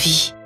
vie.